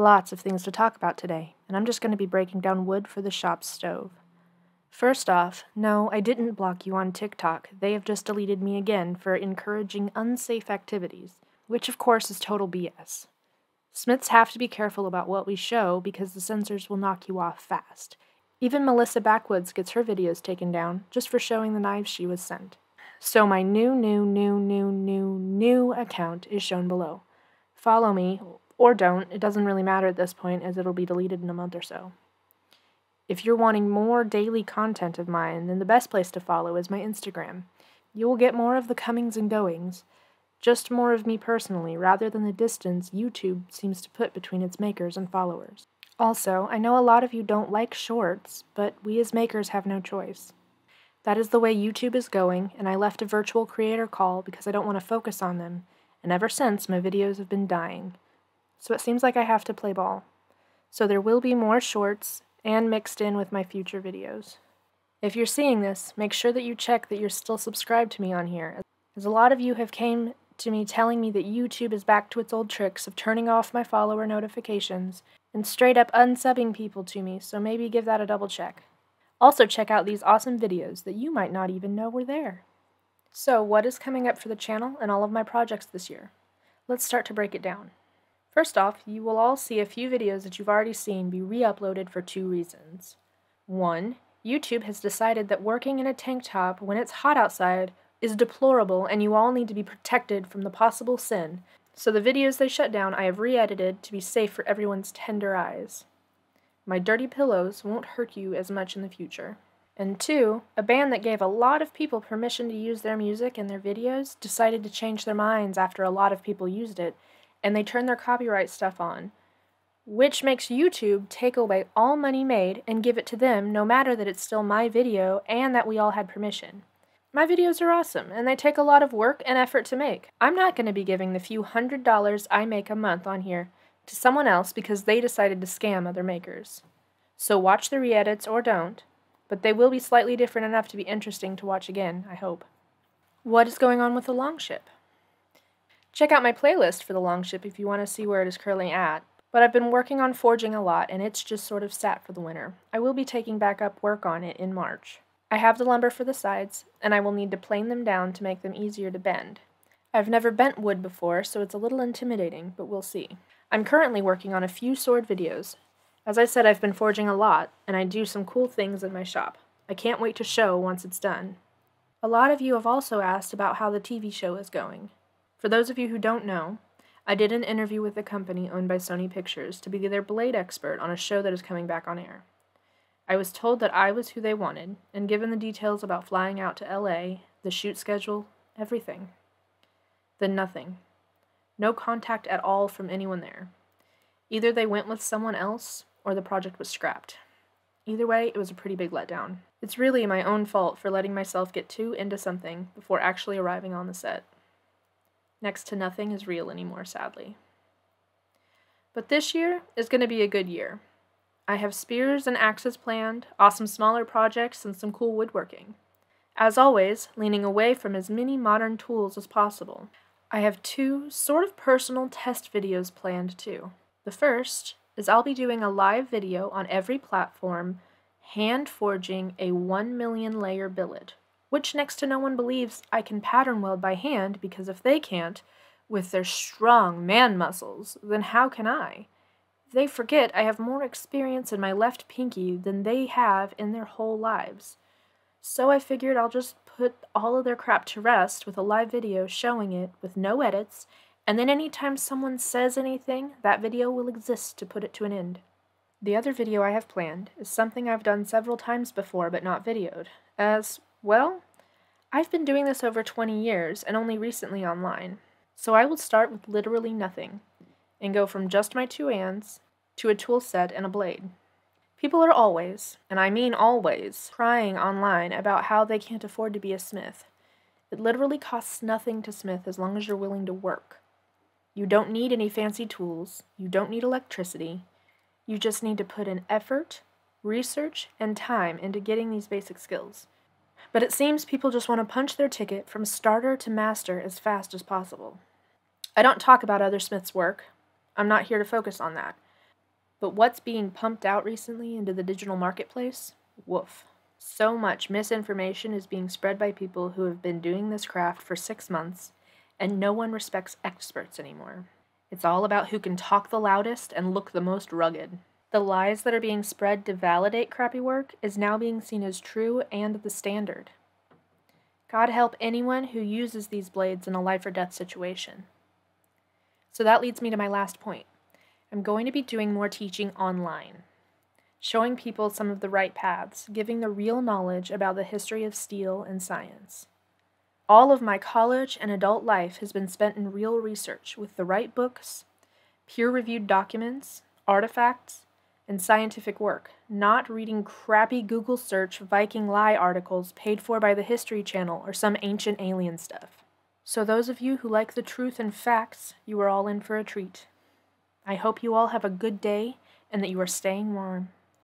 Lots of things to talk about today, and I'm just going to be breaking down wood for the shop stove. First off, no, I didn't block you on TikTok. They have just deleted me again for encouraging unsafe activities, which of course is total BS. Smiths have to be careful about what we show because the censors will knock you off fast. Even Melissa Backwoods gets her videos taken down just for showing the knives she was sent. So my new, new, new, new, new, new account is shown below. Follow me, or don't, it doesn't really matter at this point as it'll be deleted in a month or so. If you're wanting more daily content of mine, then the best place to follow is my Instagram. You will get more of the comings and goings, just more of me personally, rather than the distance YouTube seems to put between its makers and followers. Also, I know a lot of you don't like shorts, but we as makers have no choice. That is the way YouTube is going, and I left a virtual creator call because I don't want to focus on them, and ever since my videos have been dying. So it seems like I have to play ball. So there will be more shorts and mixed in with my future videos. If you're seeing this, make sure that you check that you're still subscribed to me on here, as a lot of you have came to me telling me that YouTube is back to its old tricks of turning off my follower notifications and straight up unsubbing people to me, so maybe give that a double check. Also, check out these awesome videos that you might not even know were there. So, what is coming up for the channel and all of my projects this year? Let's start to break it down. First off, you will all see a few videos that you've already seen be re uploaded for two reasons. One, YouTube has decided that working in a tank top when it's hot outside is deplorable and you all need to be protected from the possible sin, so the videos they shut down I have re edited to be safe for everyone's tender eyes. My dirty pillows won't hurt you as much in the future. And two, a band that gave a lot of people permission to use their music in their videos decided to change their minds after a lot of people used it, and they turn their copyright stuff on, which makes YouTube take away all money made and give it to them no matter that it's still my video and that we all had permission. My videos are awesome, and they take a lot of work and effort to make. I'm not going to be giving the few hundred dollars I make a month on here to someone else because they decided to scam other makers. So watch the re-edits or don't, but they will be slightly different enough to be interesting to watch again, I hope. What is going on with the Longship? Check out my playlist for the Longship if you want to see where it is currently at, but I've been working on forging a lot and it's just sort of sat for the winter. I will be taking back up work on it in March. I have the lumber for the sides, and I will need to plane them down to make them easier to bend. I've never bent wood before, so it's a little intimidating, but we'll see. I'm currently working on a few sword videos. As I said, I've been forging a lot, and I do some cool things in my shop. I can't wait to show once it's done. A lot of you have also asked about how the TV show is going. For those of you who don't know, I did an interview with a company owned by Sony Pictures to be their blade expert on a show that is coming back on air. I was told that I was who they wanted, and given the details about flying out to LA, the shoot schedule, everything. Then nothing. No contact at all from anyone there. Either they went with someone else, or the project was scrapped. Either way, it was a pretty big letdown. It's really my own fault for letting myself get too into something before actually arriving on the set. Next to nothing is real anymore, sadly. But this year is going to be a good year. I have spears and axes planned, awesome smaller projects, and some cool woodworking. As always, leaning away from as many modern tools as possible. I have two sort of personal test videos planned too. The first is I'll be doing a live video on every platform hand forging a 1 million layer billet, which next to no one believes I can pattern weld by hand because if they can't, with their strong man muscles, then how can I? They forget I have more experience in my left pinky than they have in their whole lives. So I figured I'll just put all of their crap to rest with a live video showing it with no edits, and then anytime someone says anything, that video will exist to put it to an end. The other video I have planned is something I've done several times before but not videoed, as, well, I've been doing this over 20 years and only recently online, so I will start with literally nothing and go from just my two hands to a tool set and a blade. People are always, and I mean always, crying online about how they can't afford to be a smith. It literally costs nothing to smith as long as you're willing to work. You don't need any fancy tools, you don't need electricity. You just need to put in effort, research, and time into getting these basic skills. But it seems people just want to punch their ticket from starter to master as fast as possible. I don't talk about other smiths' work. I'm not here to focus on that. But what's being pumped out recently into the digital marketplace? Woof. So much misinformation is being spread by people who have been doing this craft for six months, and no one respects experts anymore. It's all about who can talk the loudest and look the most rugged. The lies that are being spread to validate crappy work is now being seen as true and the standard. God help anyone who uses these blades in a life or death situation. So that leads me to my last point. I'm going to be doing more teaching online, showing people some of the right paths, giving the real knowledge about the history of steel and science. All of my college and adult life has been spent in real research with the right books, peer reviewed documents, artifacts, and scientific work, not reading crappy Google search Viking lie articles paid for by the History Channel or some ancient alien stuff. So, those of you who like the truth and facts, you are all in for a treat. I hope you all have a good day and that you are staying warm.